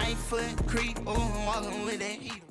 Right foot creep, ooh, walking with that heat.